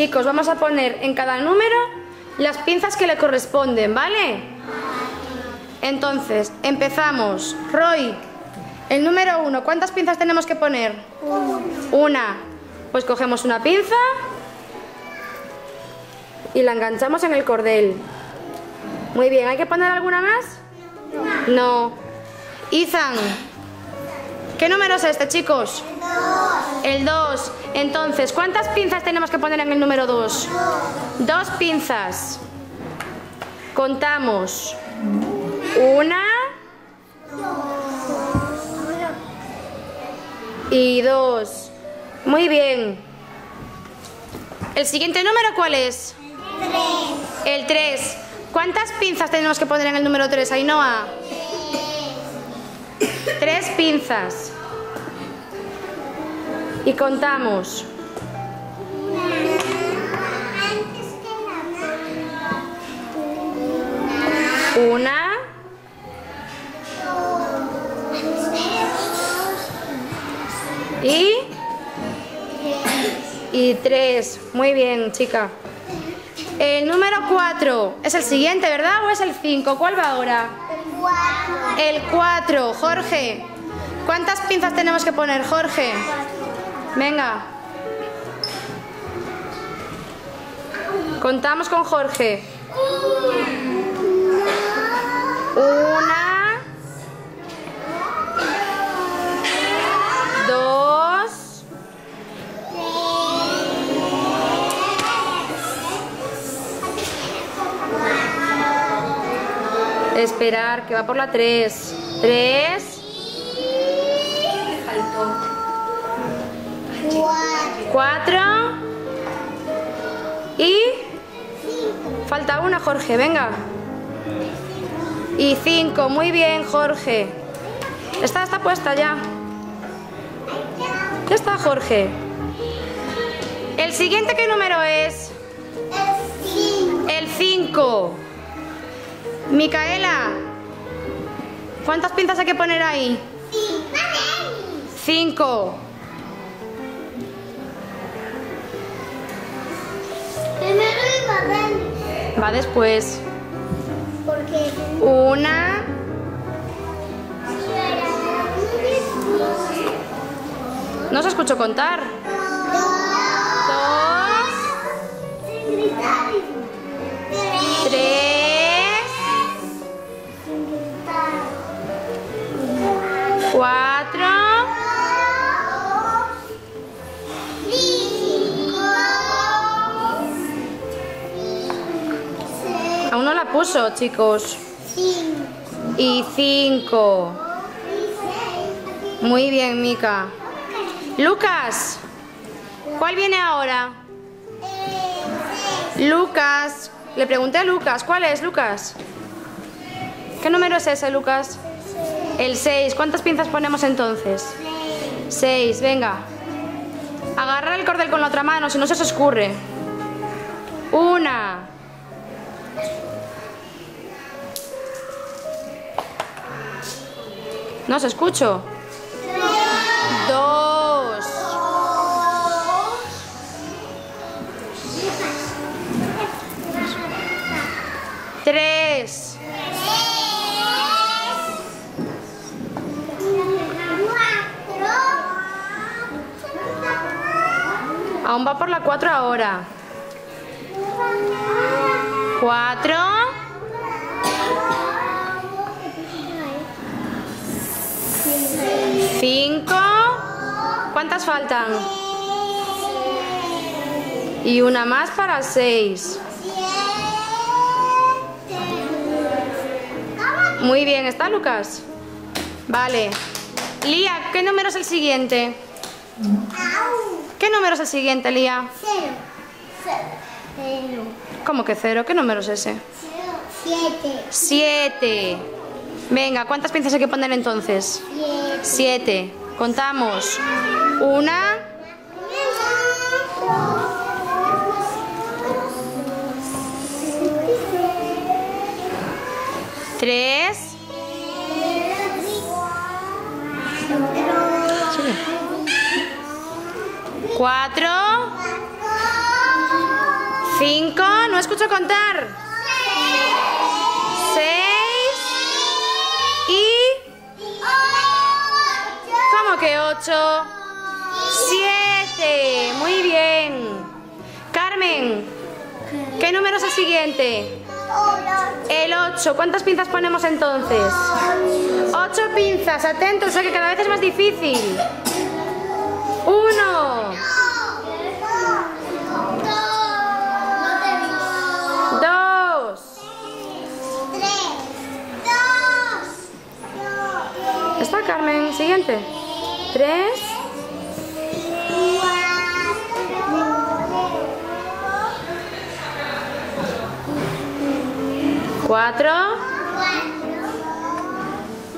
Chicos, vamos a poner en cada número las pinzas que le corresponden, ¿vale? Entonces, empezamos. Roy, el número uno, ¿cuántas pinzas tenemos que poner? Una. Pues cogemos una pinza y la enganchamos en el cordel. Muy bien, ¿hay que poner alguna más? No. Ethan, ¿qué número es este, chicos? El 2. Entonces, ¿cuántas pinzas tenemos que poner en el número 2? Dos pinzas. Contamos. Una. Y dos. Muy bien. ¿El siguiente número cuál es? El 3. ¿Cuántas pinzas tenemos que poner en el número 3, Ainhoa? Tres pinzas. Y contamos. Una. Y. Y tres. Muy bien, chica. El número 4 es el siguiente, ¿verdad? ¿O es el 5? ¿Cuál va ahora? El 4. Jorge. ¿Cuántas pinzas tenemos que poner, Jorge? Venga. Contamos con Jorge. Una. Dos. Esperar, que va por la 3. 3. 4. Y. Falta una, Jorge, venga. Y 5. Muy bien, Jorge. Esta está puesta ya. Ya está, Jorge. ¿El siguiente qué número es? El 5. Micaela, ¿cuántas pinzas hay que poner ahí? Cinco. Va después. Una. No se escuchó contar. Dos. Tres. Puso, chicos. Y cinco. Muy bien, Mica. Lucas. ¿Cuál viene ahora? Lucas. Le pregunté a Lucas. ¿Cuál es, Lucas? ¿Qué número es ese, Lucas? El 6. ¿Cuántas pinzas ponemos entonces? 6. Venga. Agarra el cordel con la otra mano, si no se os escurre. Una. No os escucho. Dos. Tres. Aún va por la cuatro ahora. Cuatro. Cinco. ¿Cuántas faltan? Y una más para seis. Muy bien, ¿está Lucas? Vale. Lía, ¿qué número es el siguiente? ¿Qué número es el siguiente, Lía? Cero. Cero. ¿Cómo que cero? ¿Qué número es ese? Siete. Siete. Venga, ¿cuántas pinzas hay que poner entonces? Siete. Contamos. Una. Tres. Cuatro. Cinco, no escucho contar. Ocho? Siete, muy bien. Carmen, ¿qué número es el siguiente? El 8. ¿Cuántas pinzas ponemos entonces? 8 pinzas. Atentos, que cada vez es más difícil. 1. 2. ¿Está Carmen? Siguiente. 3. 4.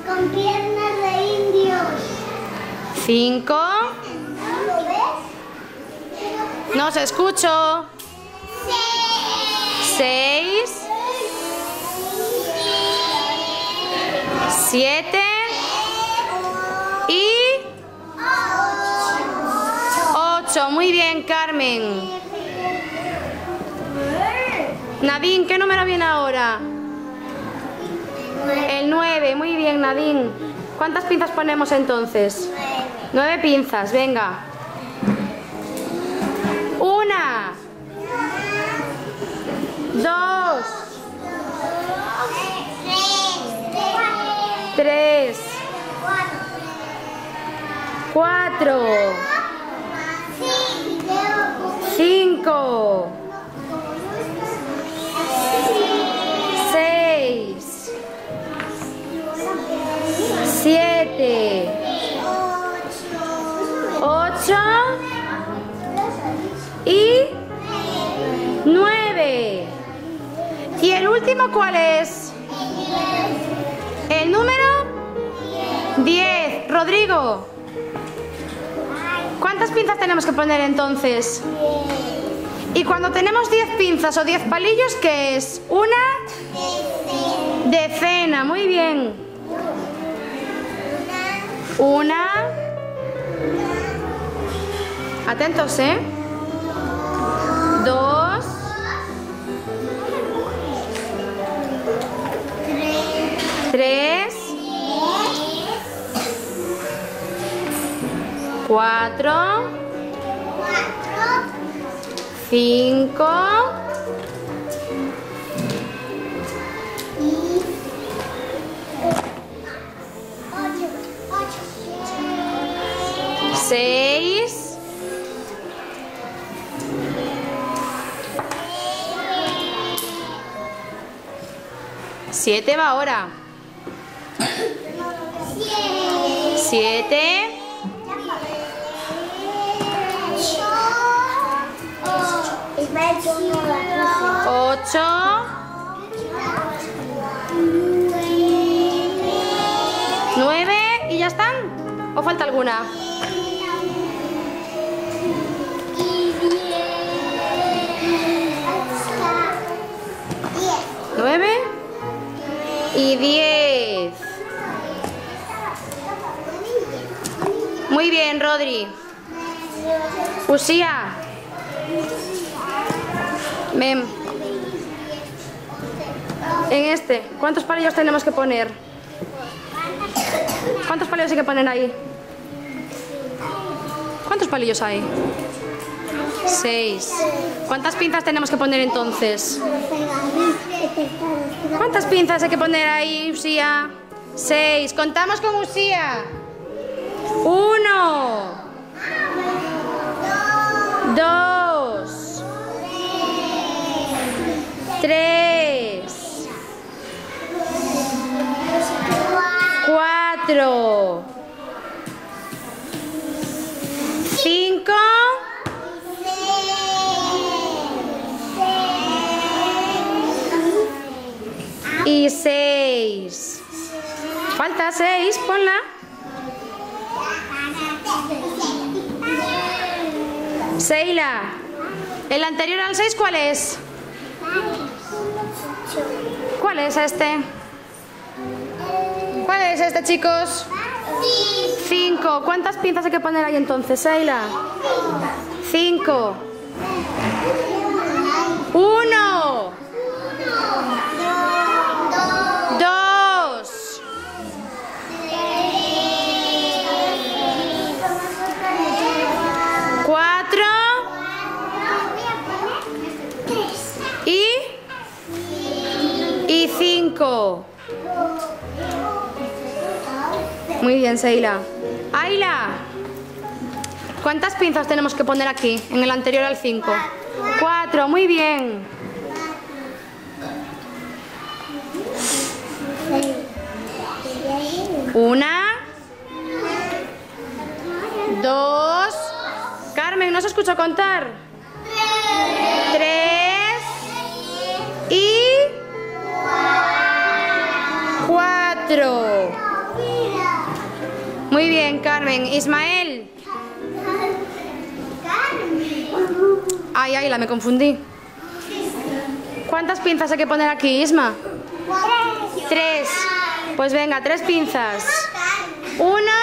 Con piernas de indios. 5. ¿Lo ves? No os escucho. 6. 7. Muy bien, Carmen. Nadine, ¿qué número viene ahora? El 9. Muy bien, Nadine. ¿Cuántas pinzas ponemos entonces? 9 pinzas, venga. Una. Dos. Tres. Cuatro. Cinco. Seis. Siete. Ocho. Y nueve. ¿Y el último cuál es? El número 10. Rodrigo. ¿Cuántas pinzas tenemos que poner entonces? Y cuando tenemos 10 pinzas o 10 palillos, ¿qué es? Una decena. Muy bien. Una. Atentos, ¿eh? Dos. Tres. Cuatro. Cinco. Seis. Siete va ahora. Siete. Ocho. Nueve. ¿Y ya están? ¿O falta alguna? Nueve. Y diez. Muy bien, Rodri. Usía. Mem. En este, ¿cuántos palillos tenemos que poner? ¿Cuántos palillos hay que poner ahí? ¿Cuántos palillos hay? Seis. ¿Cuántas pinzas tenemos que poner entonces? ¿Cuántas pinzas hay que poner ahí, Usía? Seis. Contamos con Usía. Uno. Dos. Tres. Cuatro. Cinco. Y seis. Falta seis, ponla. Seila. ¿El anterior al 6 cuál es? ¿Cuál es este? ¿Cuál es este, chicos? 5. ¿Cuántas pinzas hay que poner ahí entonces, Seila? 5. 5. Muy bien, Seila. Ayla. ¿Cuántas pinzas tenemos que poner aquí, en el anterior al 5? 4, muy bien. Una. Dos. Carmen, ¿no se escuchó contar? Tres. Muy bien, Carmen. Ismael. Ay, ay, la me confundí. ¿Cuántas pinzas hay que poner aquí, Isma? Tres. Pues venga, tres pinzas. Una.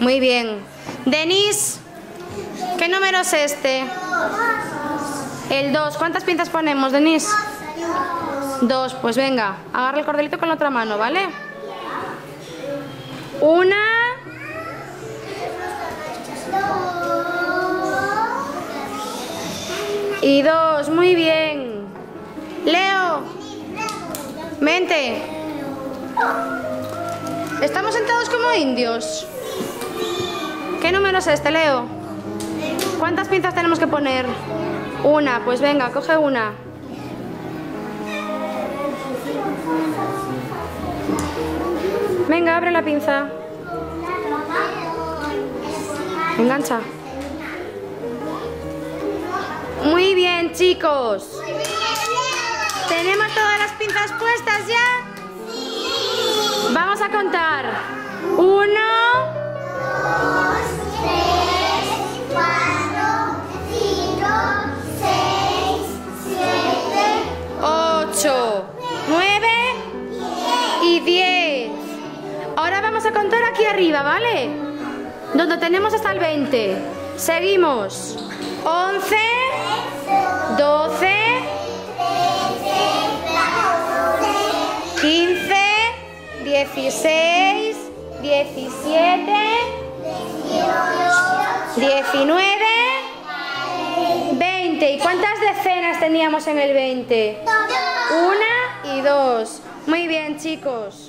Muy bien. Denise, ¿qué número es este? El 2. ¿Cuántas pinzas ponemos, Denise? Dos. Pues venga, agarra el cordelito con la otra mano, ¿vale? Una. Y dos. Muy bien. Leo. Mente. ¿Estamos sentados como indios? ¿Qué número es este, Leo? ¿Cuántas pinzas tenemos que poner? Una, pues venga, coge una. Venga, abre la pinza. Engancha. Muy bien, chicos. ¿Tenemos todas las pinzas puestas ya? Vamos a contar. Uno. Arriba, ¿vale? Donde tenemos hasta el 20. Seguimos. 11, 12, 15, 16, 17, 19, 20. ¿Y cuántas decenas teníamos en el 20? Una y dos. Muy bien, chicos.